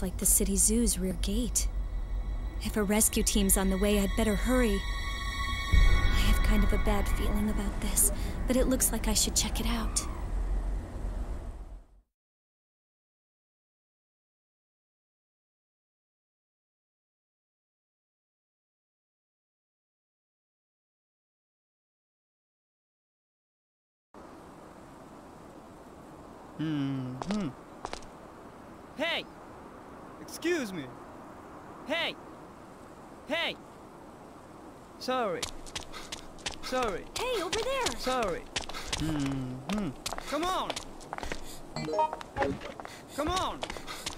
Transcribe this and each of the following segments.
looks like the city zoo's rear gate. If a rescue team's on the way, I'd better hurry. I have kind of a bad feeling about this, but it looks like I should check it out. Hmm. Hey! Excuse me. Hey! Hey! Sorry. Sorry. Hey, over there! Sorry. Hmm. Come on! Come on!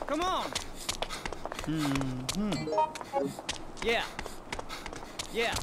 Come on! Hmm. Yeah. Yeah.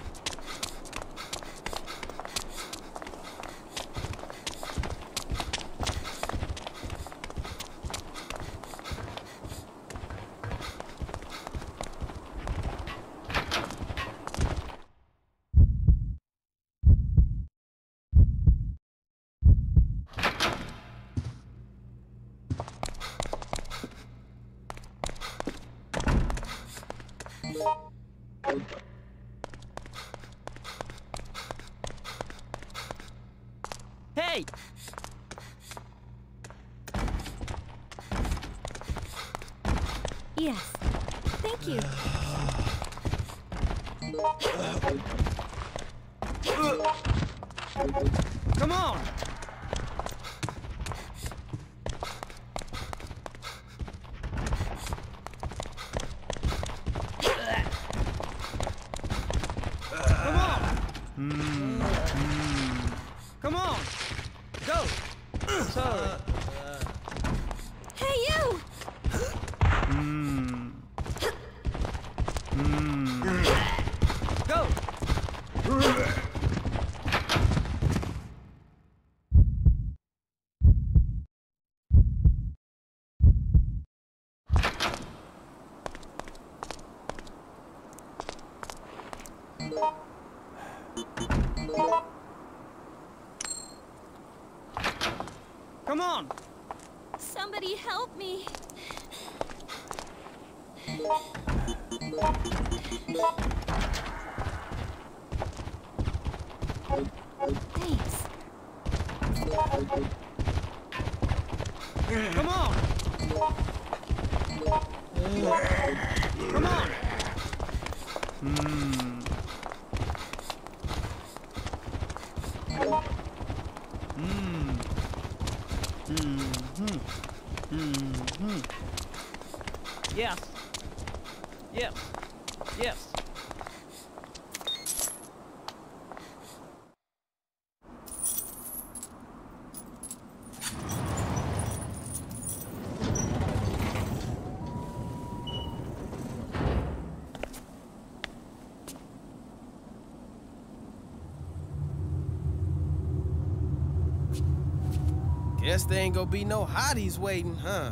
Guess there ain't gonna be no hotties waiting, huh?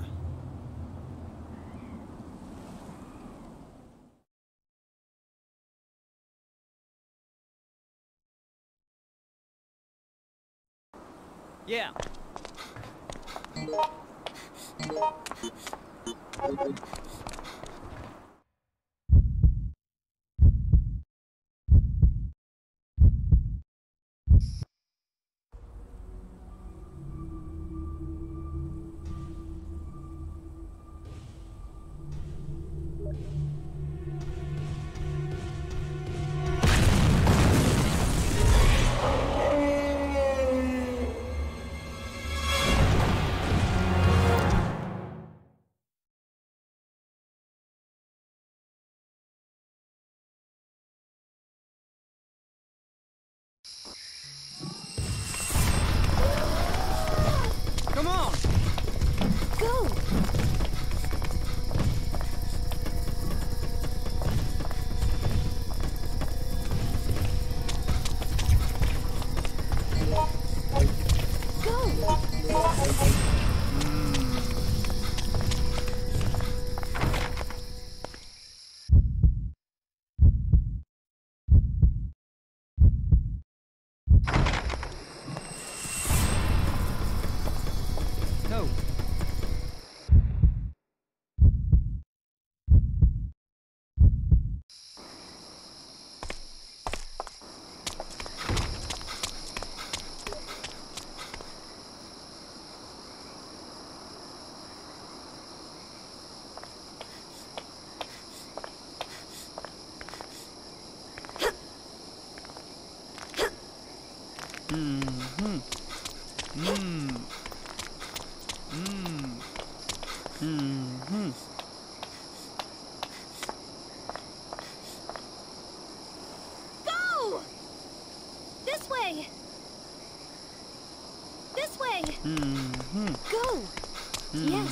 Yeah. Go! This way! This way! Mm-hmm. Go! Yes,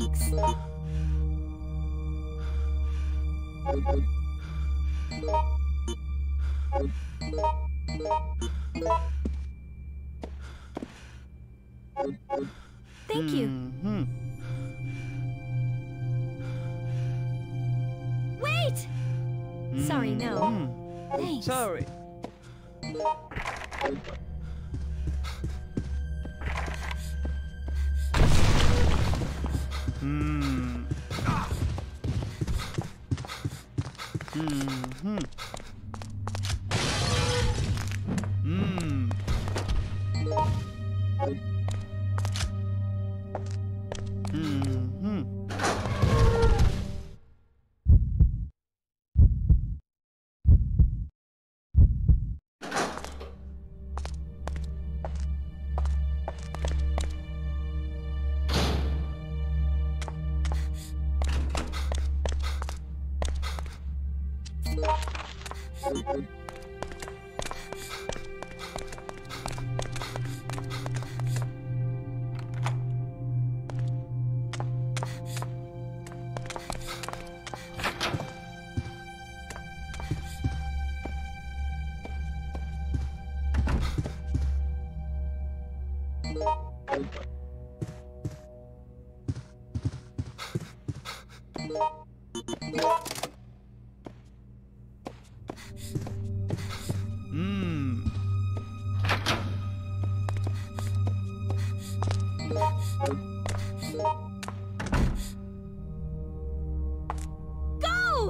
Thanks. Thank you. Mm-hmm. Wait! Sorry, no. Mhm. Thanks. Sorry.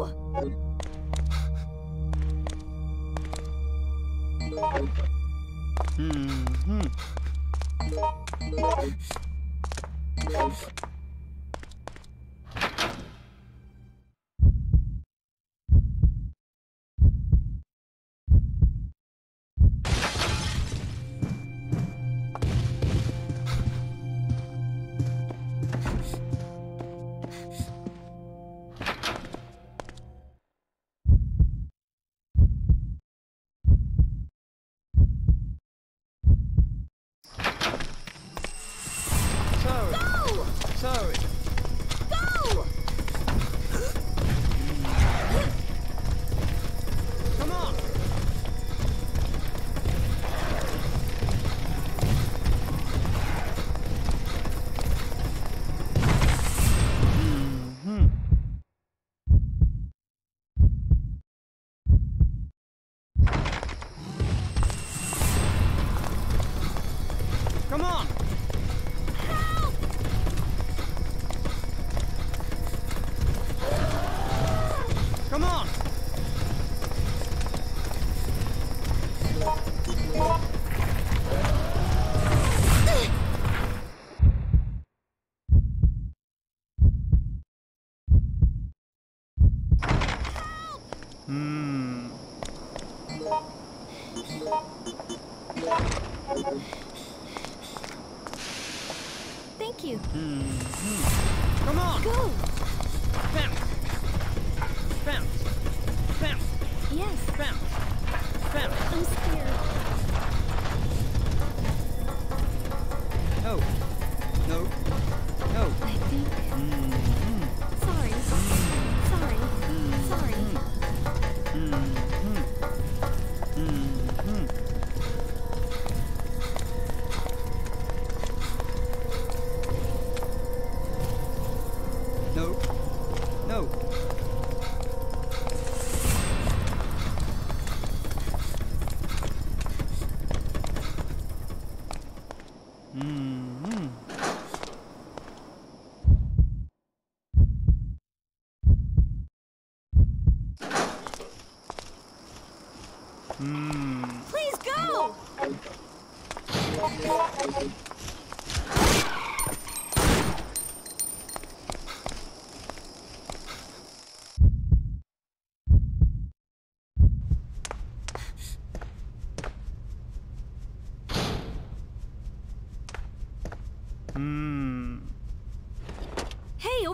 Go! Hmm. Sorry.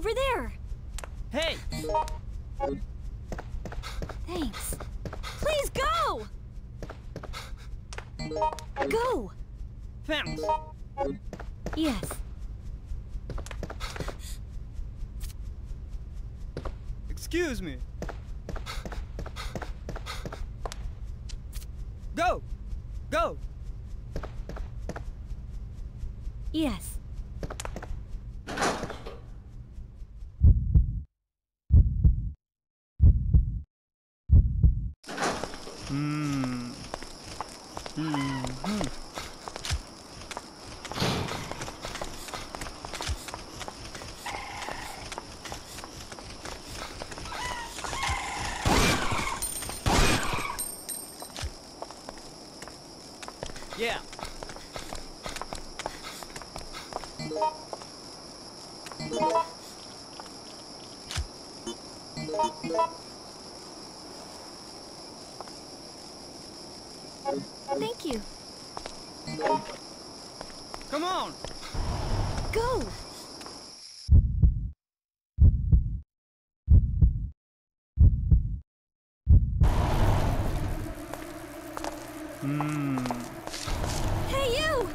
Over there! Yeah. Thank you. Come on! Go! Hmm. Hey, you!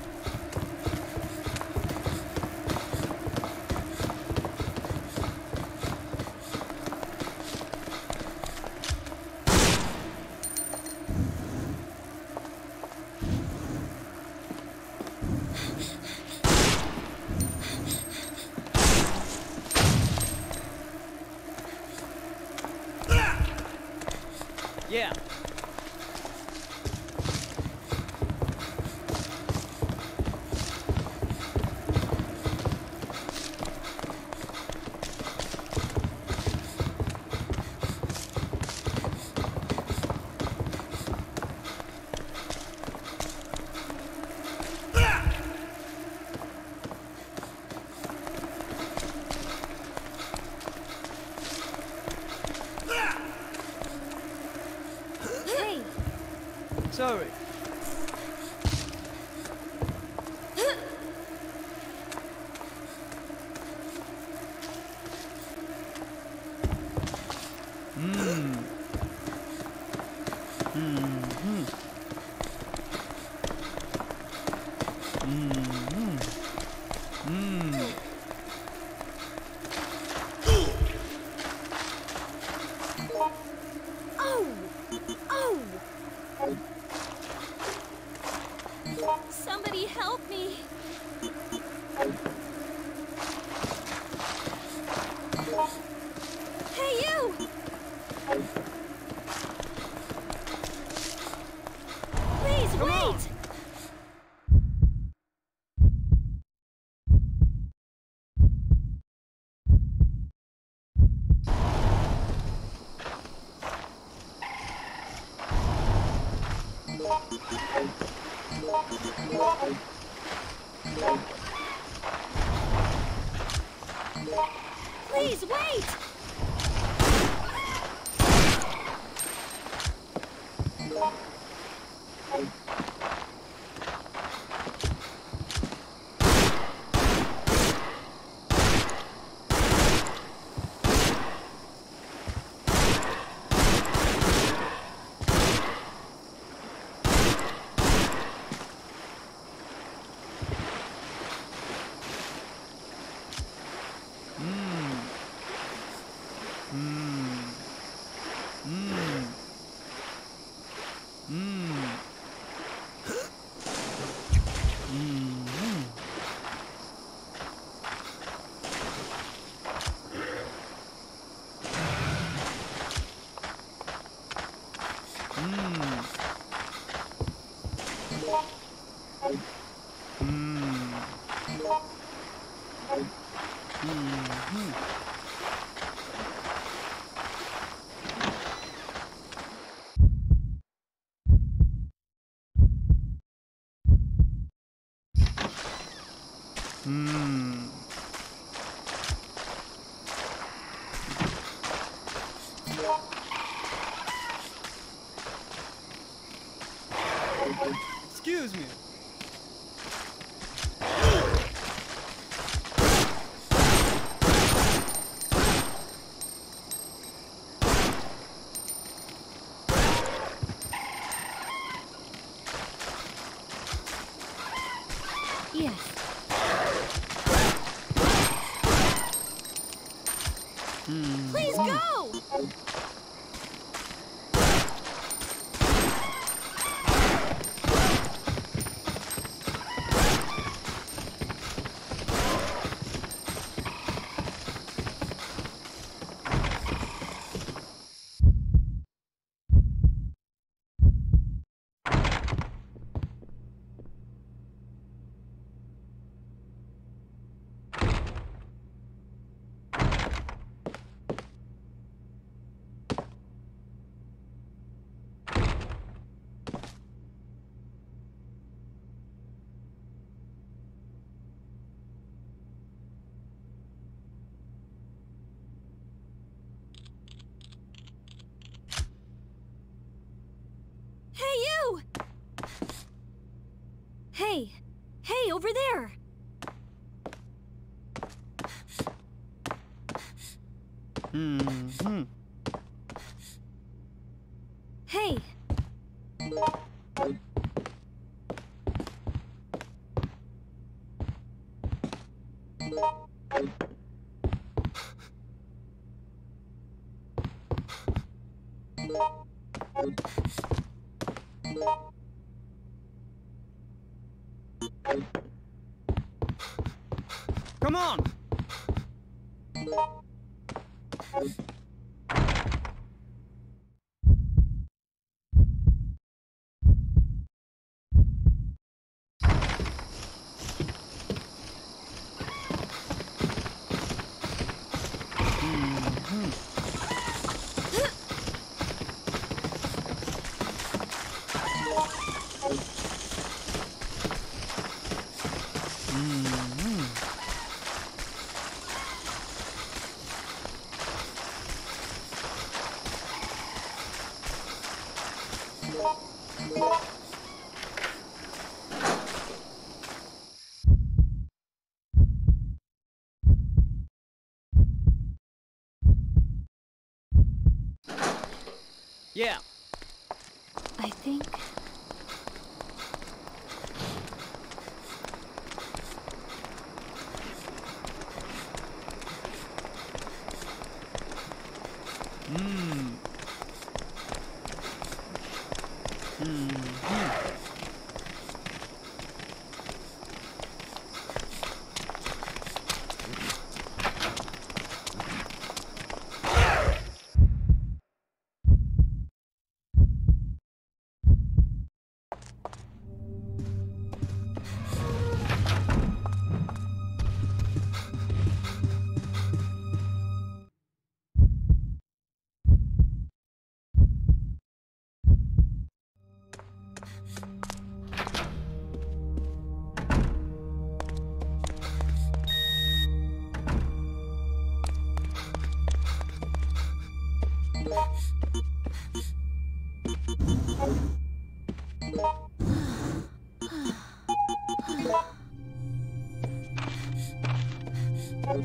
Yeah. Hey! Sorry. Hmm. Hmm. Hmm. Hmm. Over there! Mhm. Hey! Come on.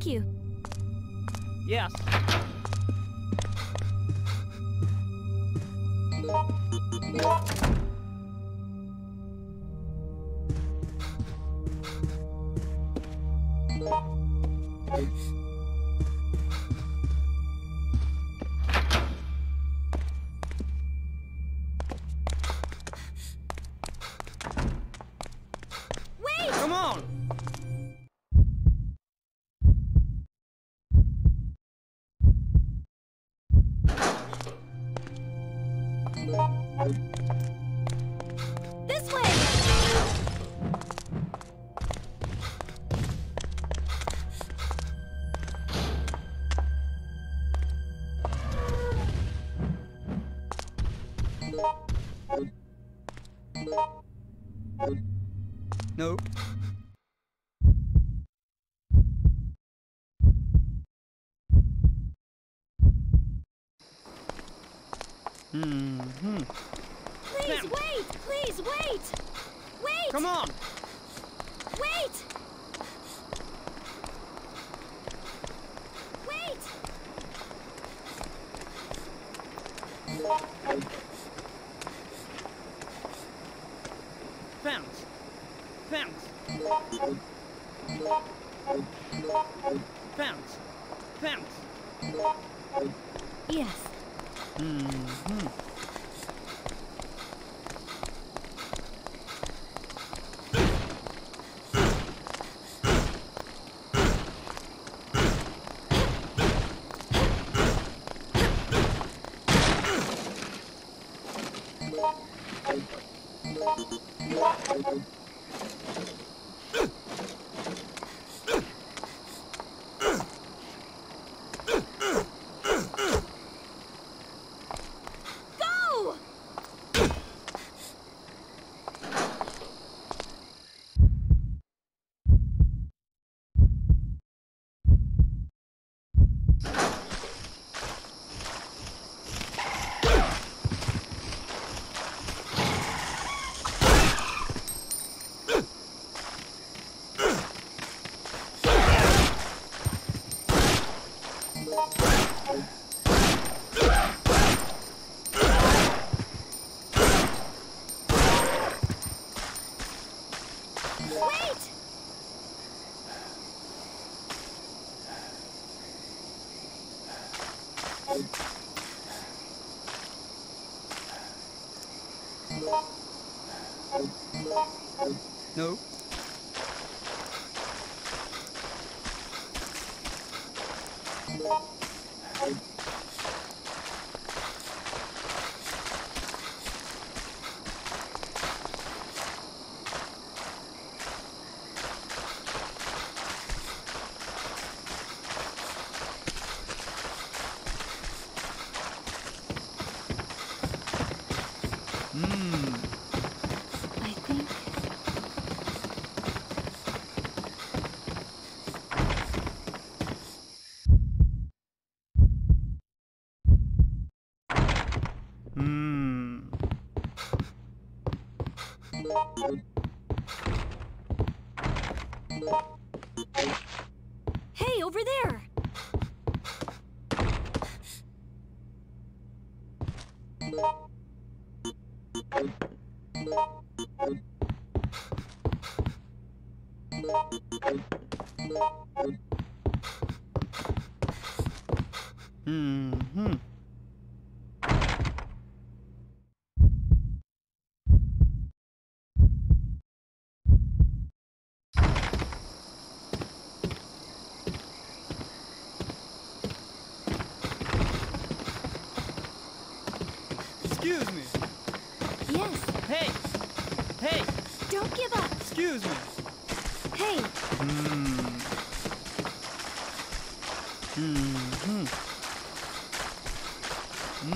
Thank you. Yes. Nope.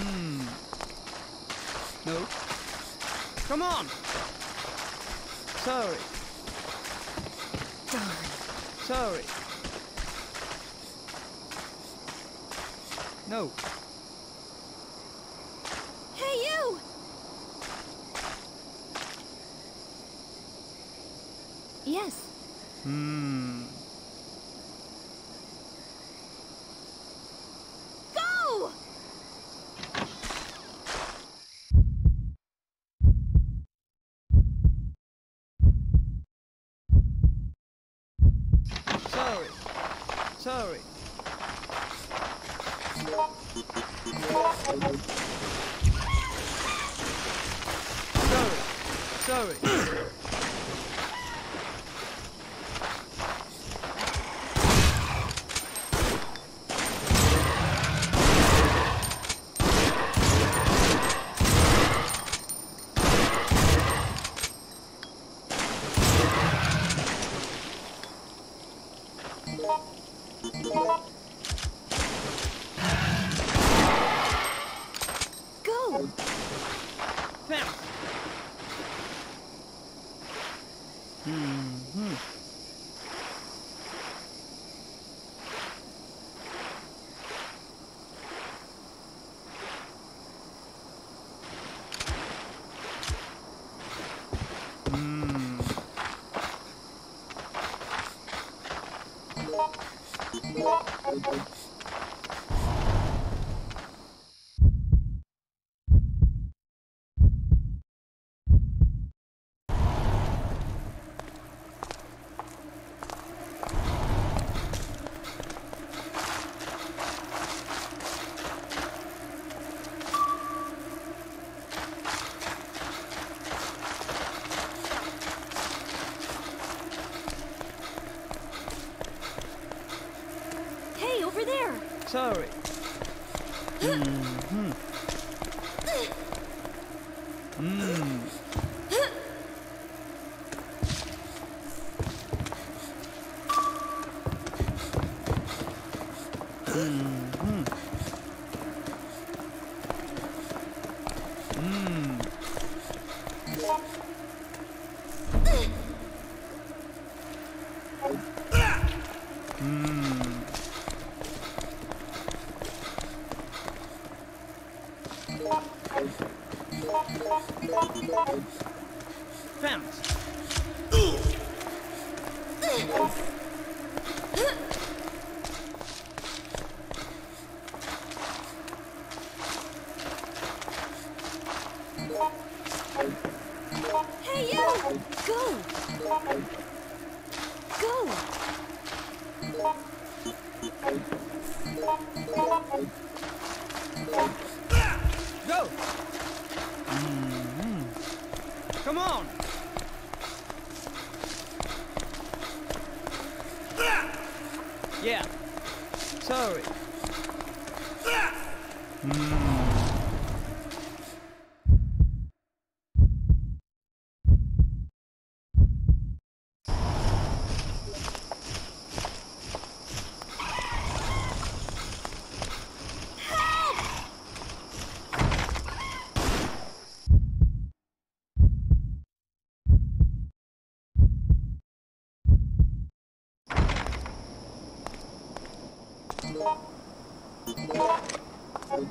Hmm. No. Come on. Sorry. Sorry. No. Hey, you! Yes. Hmm.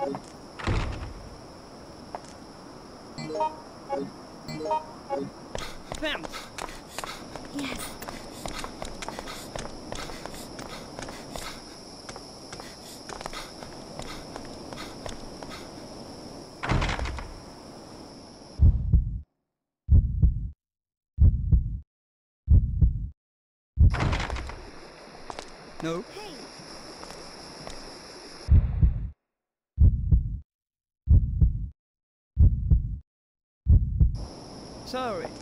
Them. Yes. No. Sorry.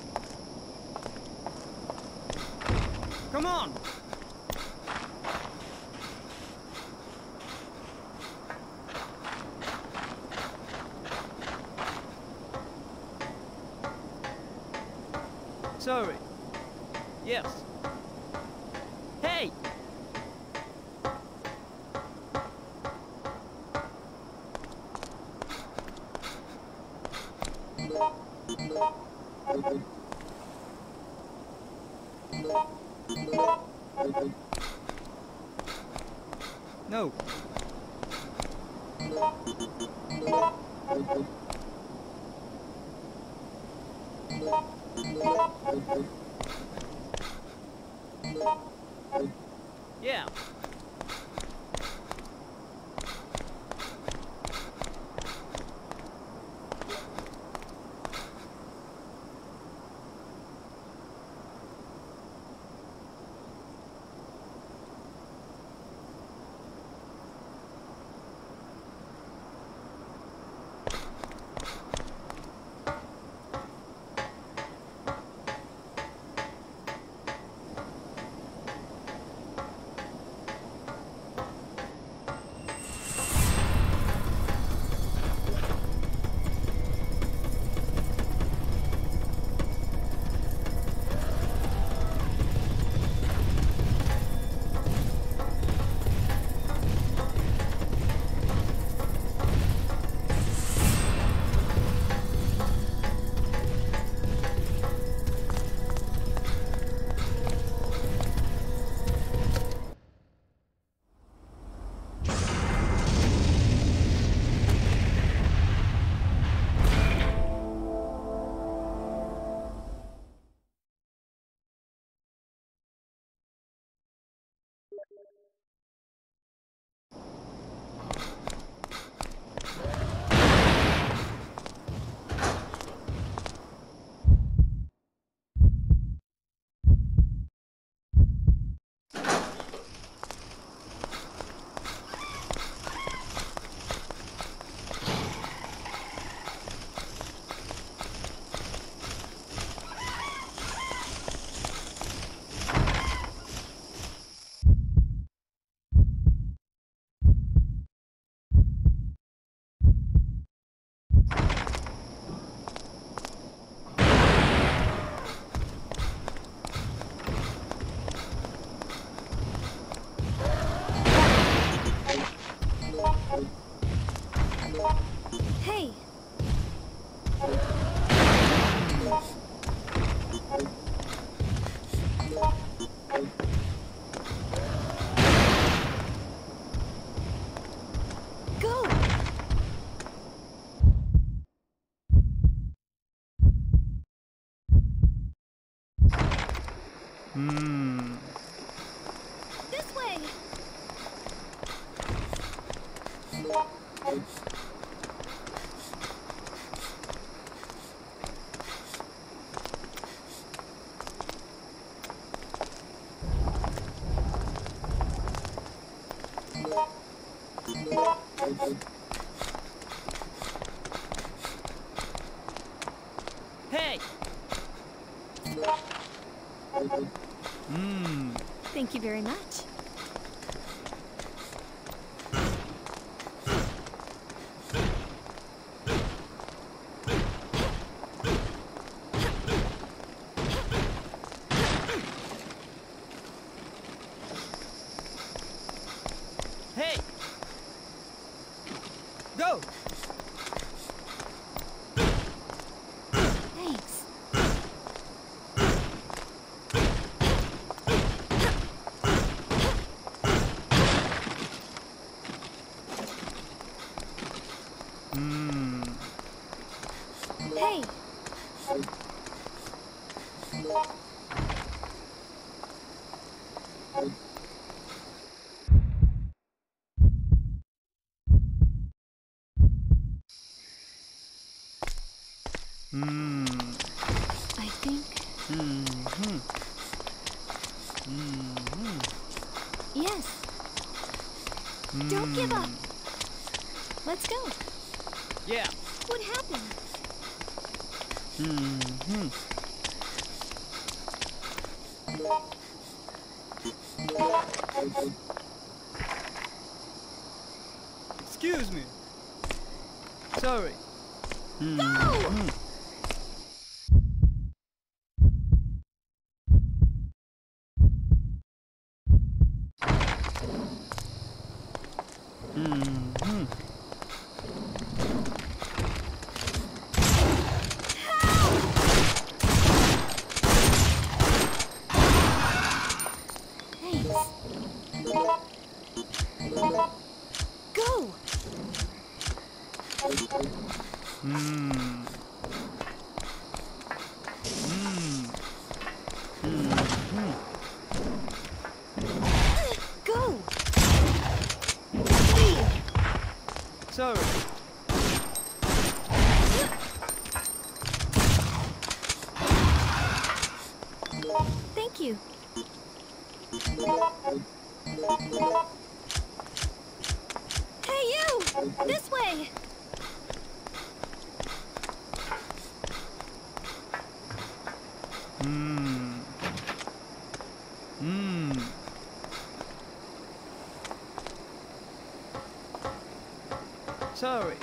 Hmm. I think. Hmm. Hmm. Yes. Don't give up. Let's go. Yeah. What happened? Hmm. Excuse me. Sorry. Go! Sorry.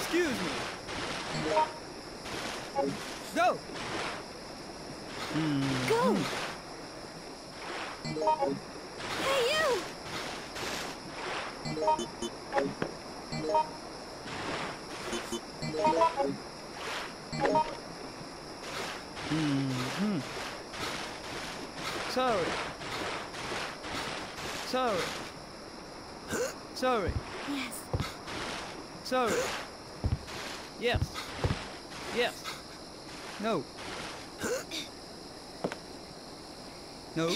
Excuse me. Go. Hmm. Go! Hey, you! Hmm. Sorry. Sorry. Sorry. Yes. Sorry. Yes. Yes. No. No.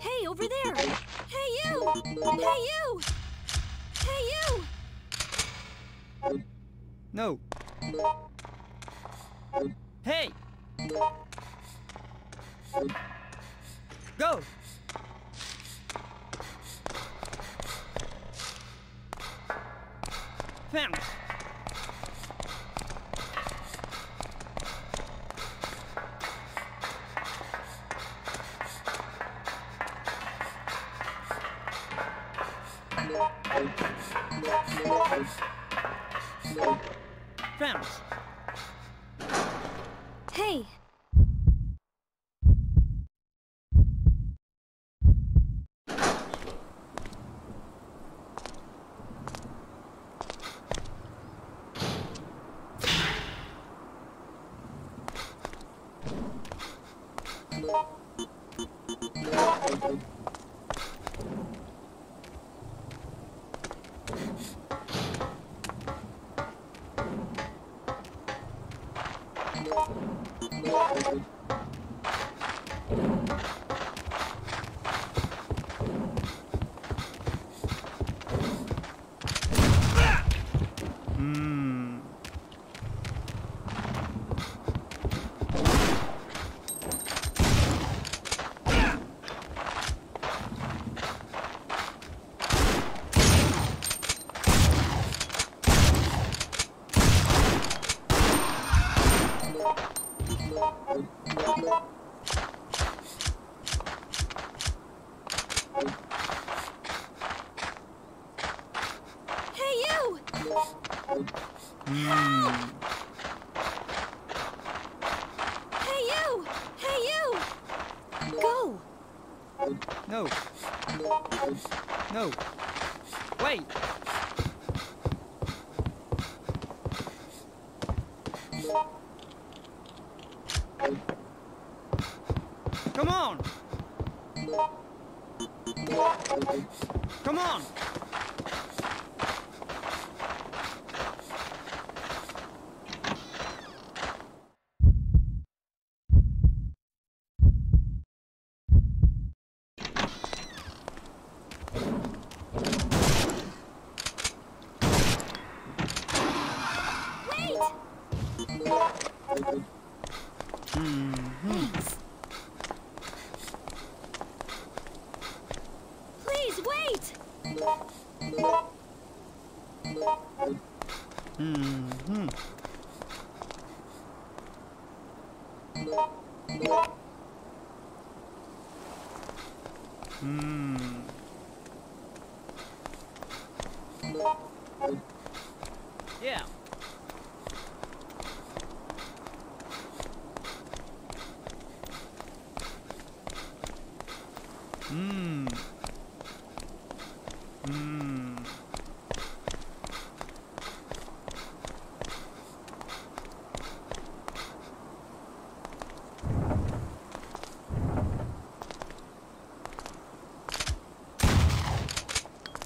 Hey, over there! Hey, you! Hey, you! Hey, you! No.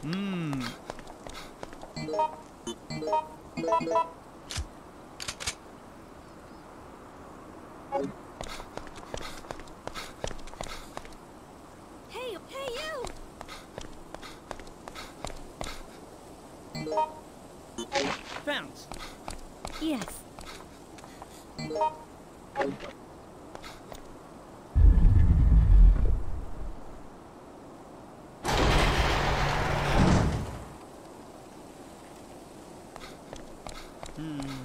Hmm. Hey, hey, you! Fence. Yes. Hmm.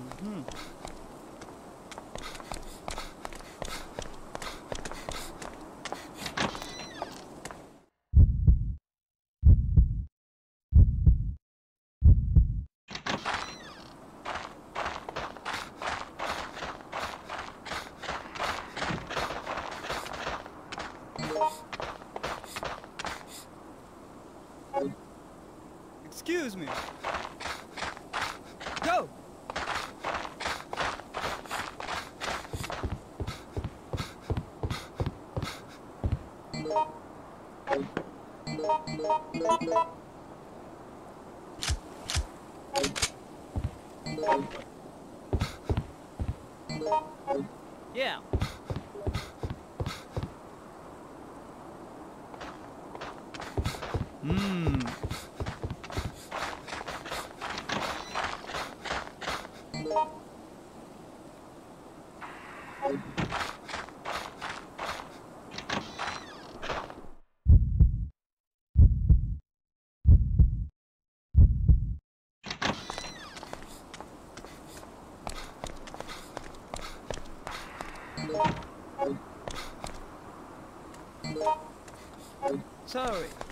Excuse Sorry.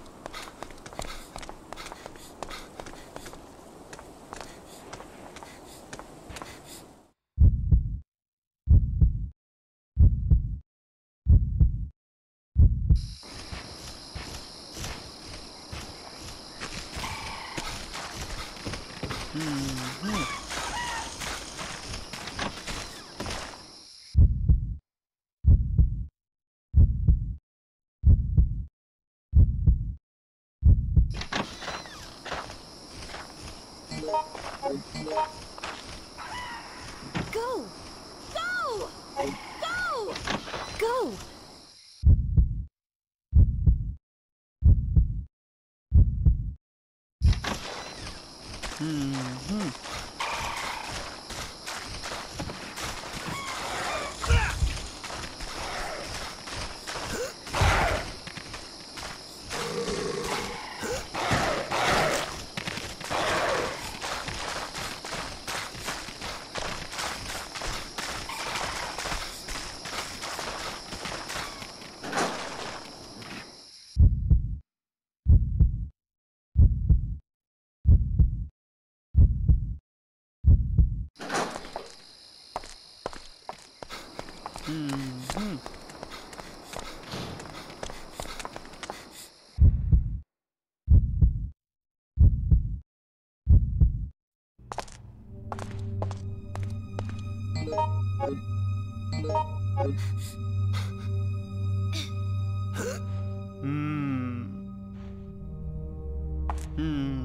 Hmm.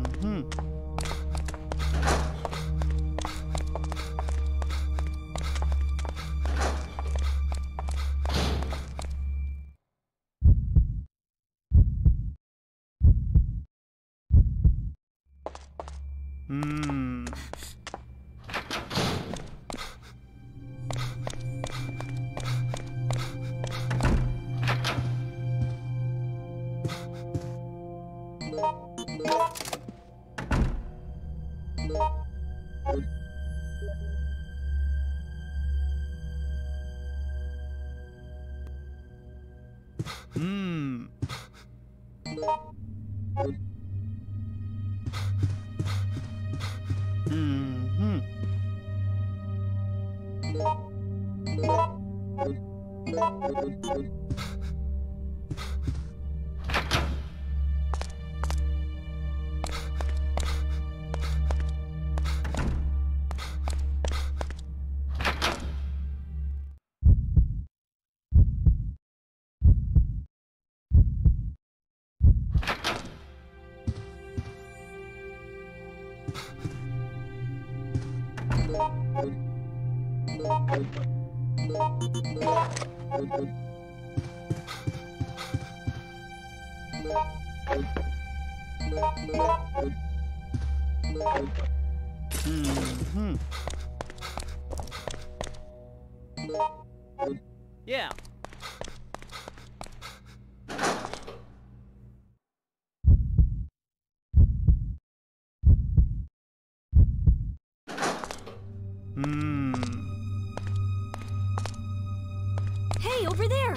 Hey, over there!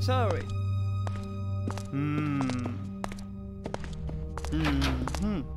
Sorry. Hmm. Hmm. hmm.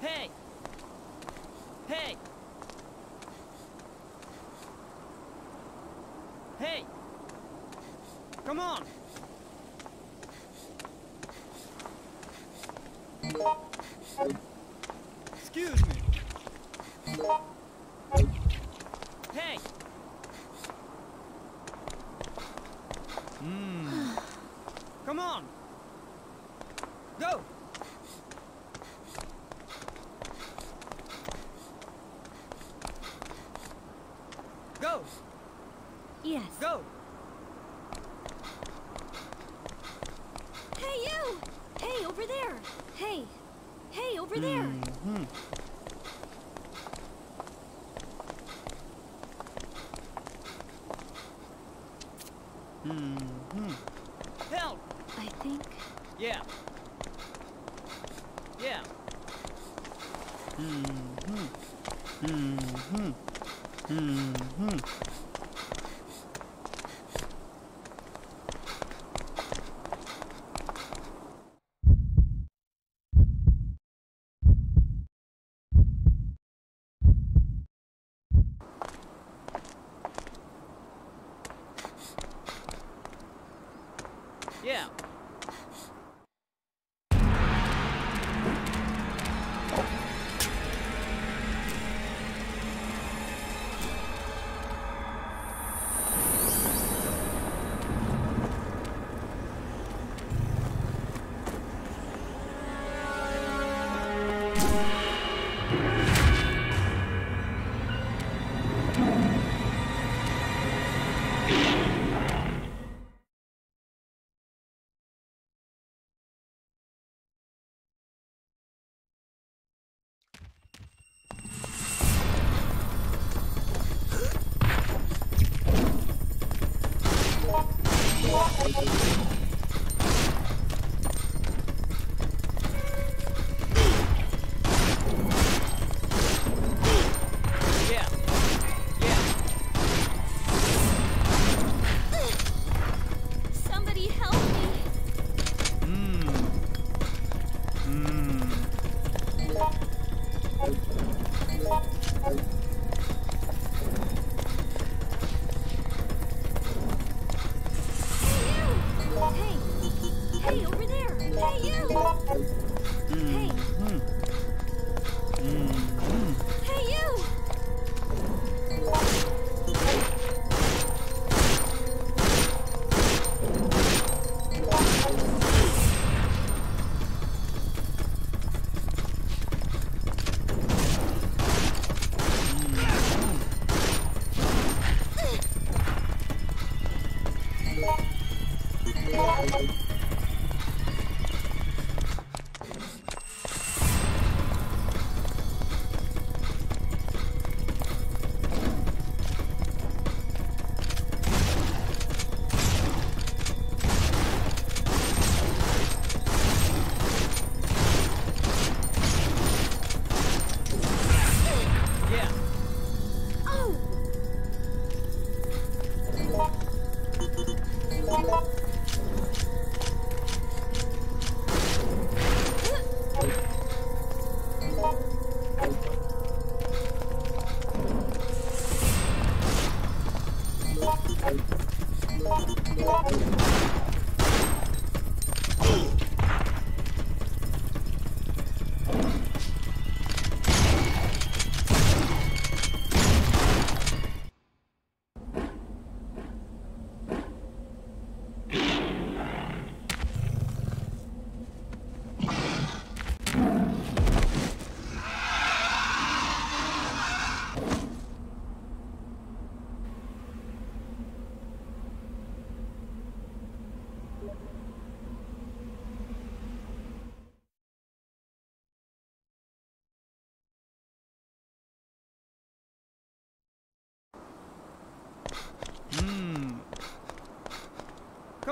Hey! Hey!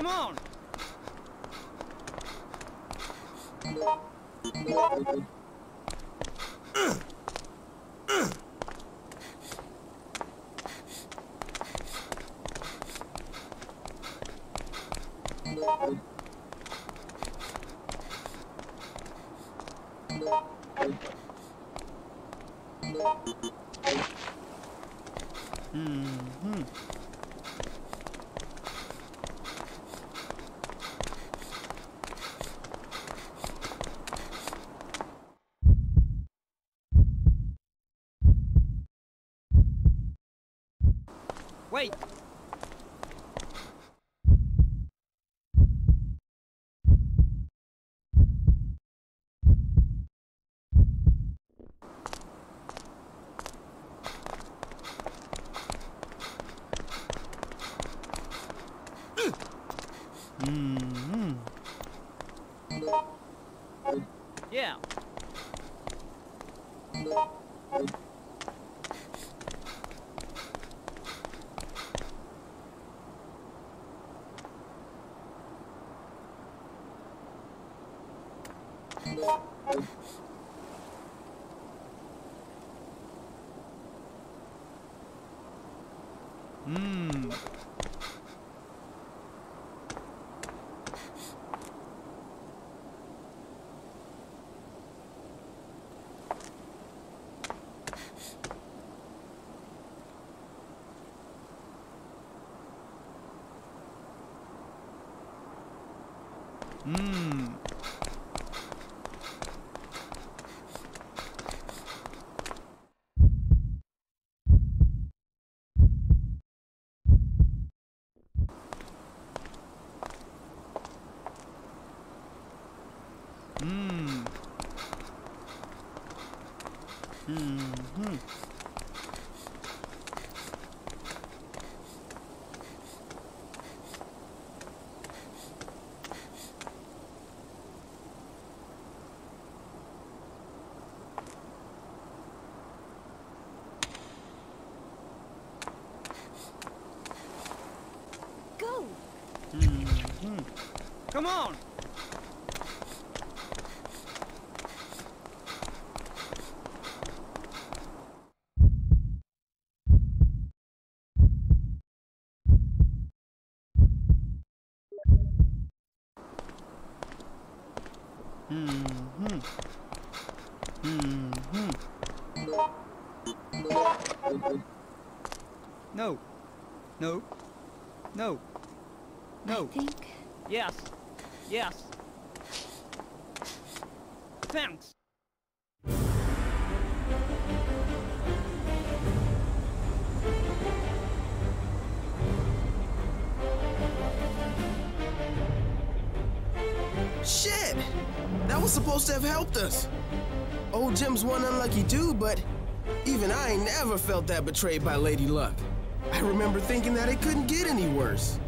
Come on. 嗯。Hmm. Hmm. Hmm. Go! Hmm. Come on! Hmm. Hmm. Hmm. Mm-hmm. No. No. No. No. I think Yes. Yes. Thanks. Shit! That was supposed to have helped us. Old Jim's one unlucky dude, but even I ain't never felt that betrayed by Lady Luck. I remember thinking that it couldn't get any worse.